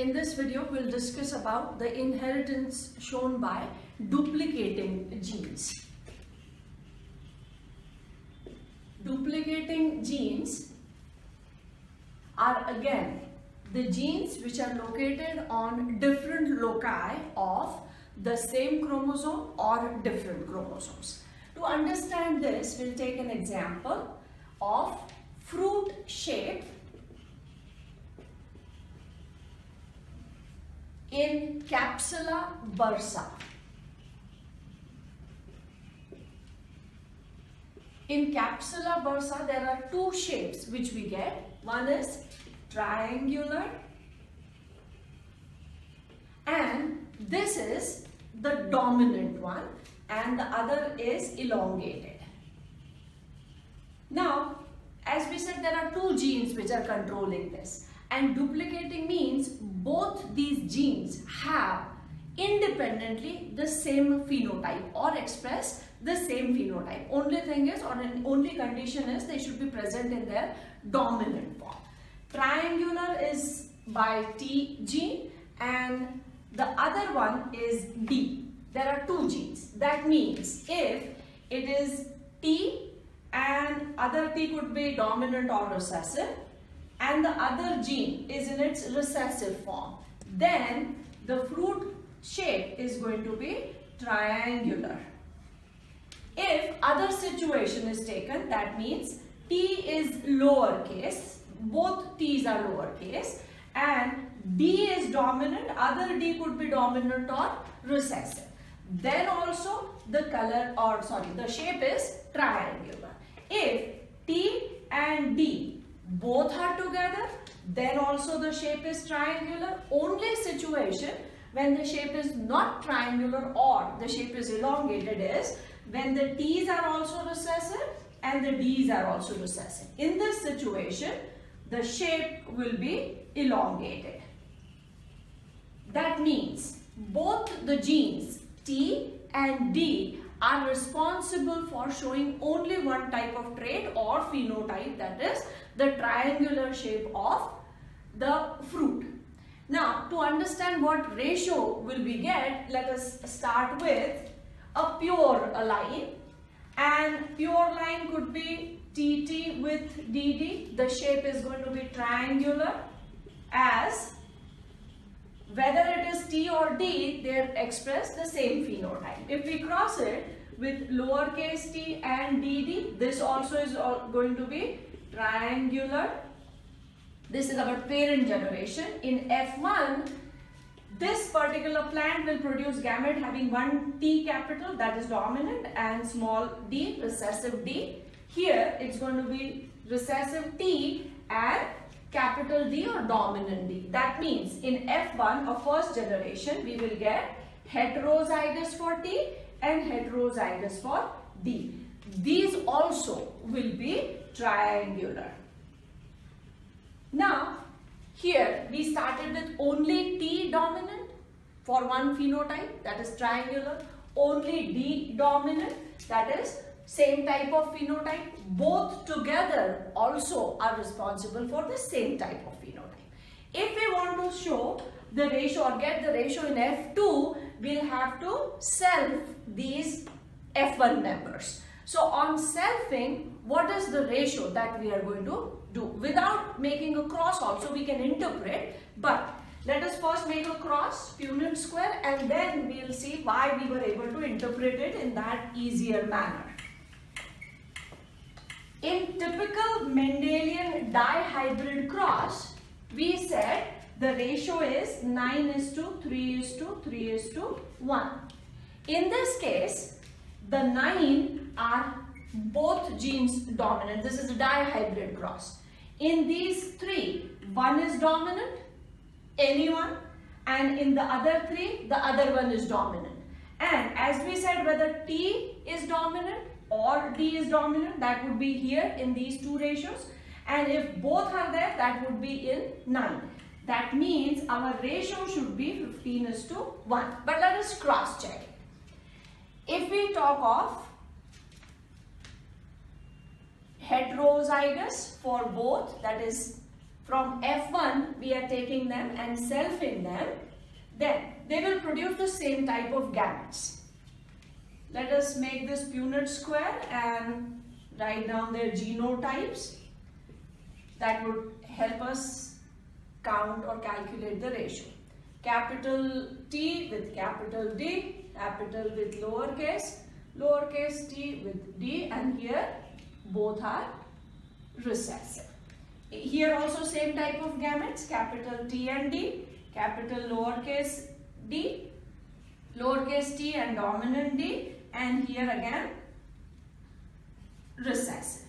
In this video, we'll discuss about the inheritance shown by duplicating genes. Duplicating genes are again the genes which are located on different loci of the same chromosome or different chromosomes. To understand this, we'll take an example of fruit shape in Capsella bursa. In Capsella bursa, there are two shapes which we get. One is triangular and this is the dominant one and the other is elongated. Now, as we said, there are two genes which are controlling this and duplicating means both these genes have independently the same phenotype or express the same phenotype. Only thing is or an only condition is they should be present in their dominant form. Triangular is by T gene and the other one is D. There are two genes. That means if it is T and other T could be dominant or recessive and the other gene is in its recessive form, then the fruit shape is going to be triangular. If other situation is taken, that means T is lowercase, both T's are lowercase and D is dominant, other D could be dominant or recessive. Then also the color or sorry, the shape is triangular. If T and D both are together, then also the shape is triangular. Only situation when the shape is not triangular or the shape is elongated is when the T's are also recessive and the D's are also recessive. In this situation, the shape will be elongated. That means both the genes T and D are responsible for showing only one type of trait or phenotype that is the triangular shape of the fruit. Now to understand what ratio will we get, let us start with a pure line and pure line could be TT with DD. The shape is going to be triangular as whether it is T or D, they express the same phenotype. If we cross it with lowercase t and dd, this also is going to be triangular. This is our parent generation. In F1, this particular plant will produce gamete having one T capital that is dominant and small d recessive D. Here it's going to be recessive T and capital D or dominant D. That means in F1 of first generation we will get heterozygous for T and heterozygous for D. These also will be triangular. Now here we started with only T dominant for one phenotype that is triangular, only D dominant that is same type of phenotype, both together also are responsible for the same type of phenotype. If we want to show the ratio or get the ratio in F2, we'll have to self these F1 members. So on selfing, what is the ratio that we are going to do? Without making a cross also, we can interpret, but let us first make a cross, Punnett square, and then we'll see why we were able to interpret it in that easier manner. In typical Mendelian dihybrid cross, we said the ratio is 9 is to 3 is to 3 is to 1. In this case, the 9 are both genes dominant. This is a dihybrid cross. In these three, one is dominant, anyone, and in the other three, the other one is dominant. And as we said, whether T is dominant or D is dominant, that would be here in these two ratios. And if both are there, that would be in 9. That means our ratio should be 15 is to 1. But let us cross check. it. If we talk of heterozygous for both, that is from F1 we are taking them and selfing them, then they will produce the same type of gametes. Let us make this Punnett square and write down their genotypes. That would help us count or calculate the ratio. Capital T with capital D, capital with lowercase, lowercase t with d and here both are recessive. Here also same type of gametes, capital T and D, capital lowercase d, lowercase t and dominant d and here again recessive.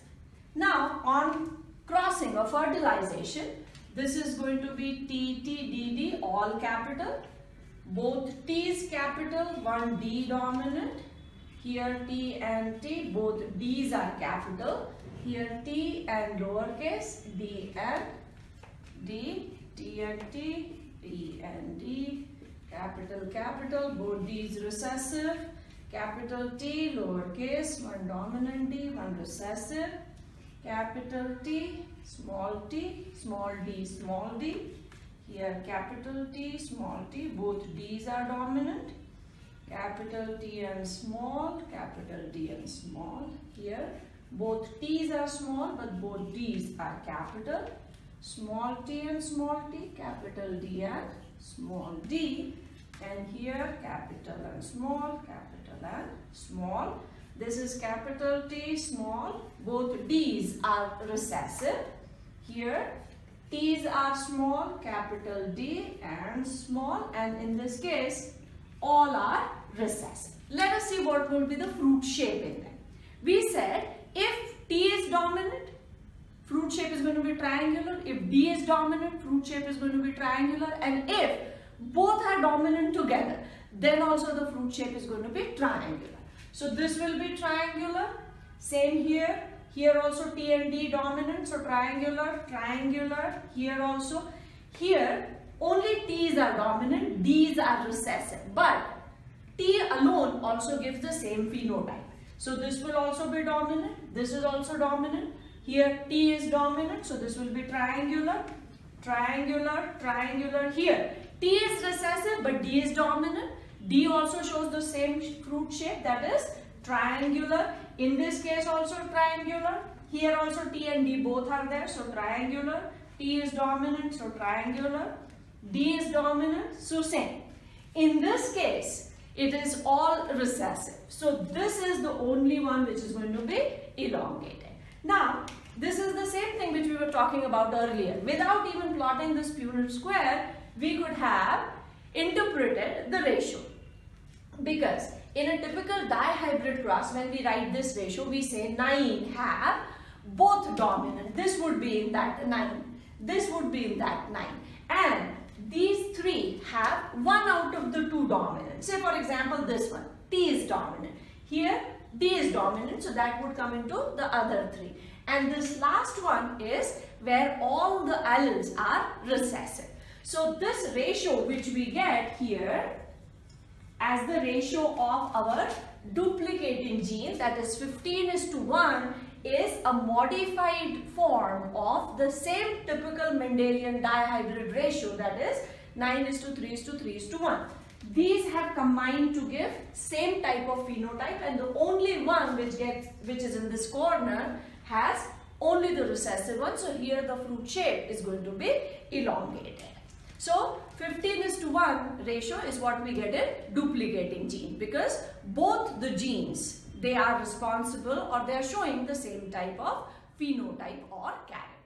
Now on crossing or fertilization, this is going to be T, T, D, D all capital. Both T is capital, one D dominant. Here T and T, both D's are capital. Here T and lowercase, D and D, T and T, D and D, capital, capital, both D's recessive capital T, lowercase, one dominant D, one recessive, capital T, small t, small d, small d. Here capital T, small t, both d's are dominant. Capital T and small, capital D and small. Here both t's are small but both d's are capital. Small t and small t, capital D and small d. And here capital and small, capital and small. This is capital T small. Both D's are recessive. Here T's are small, capital D and small and in this case all are recessive. Let us see what will be the fruit shape in them. We said if T is dominant, fruit shape is going to be triangular. If D is dominant, fruit shape is going to be triangular. And if both are dominant together, then also the fruit shape is going to be triangular. So this will be triangular. Same here. Here also T and D dominant. So triangular, triangular. Here also. Here only T's are dominant. D's are recessive. But T alone also gives the same phenotype. So this will also be dominant. This is also dominant. Here T is dominant. So this will be triangular, triangular, triangular. Here T is recessive but D is dominant. D also shows the same fruit shape that is triangular. In this case also triangular. Here also T and D both are there. So triangular. T is dominant. So triangular. D is dominant. So same. In this case, it is all recessive. So this is the only one which is going to be elongated. Now, this is the same thing which we were talking about earlier. Without even plotting this Punnett square, we could have interpreted the ratio. Because in a typical dihybrid cross, when we write this ratio, we say 9 have both dominant. This would be in that 9. This would be in that 9. And have one out of the two dominant. Say for example this one, T is dominant. Here D is dominant, so that would come into the other three. And this last one is where all the alleles are recessive. So this ratio which we get here as the ratio of our duplicating gene that is 15 is to 1 is a modified form of the same typical Mendelian dihybrid ratio that is 9 is to 3 is to 3 is to 1. These have combined to give same type of phenotype and the only one which gets which is in this corner has only the recessive one. So here the fruit shape is going to be elongated. So 15 is to 1 ratio is what we get in duplicating gene because both the genes they are responsible or they are showing the same type of phenotype or character.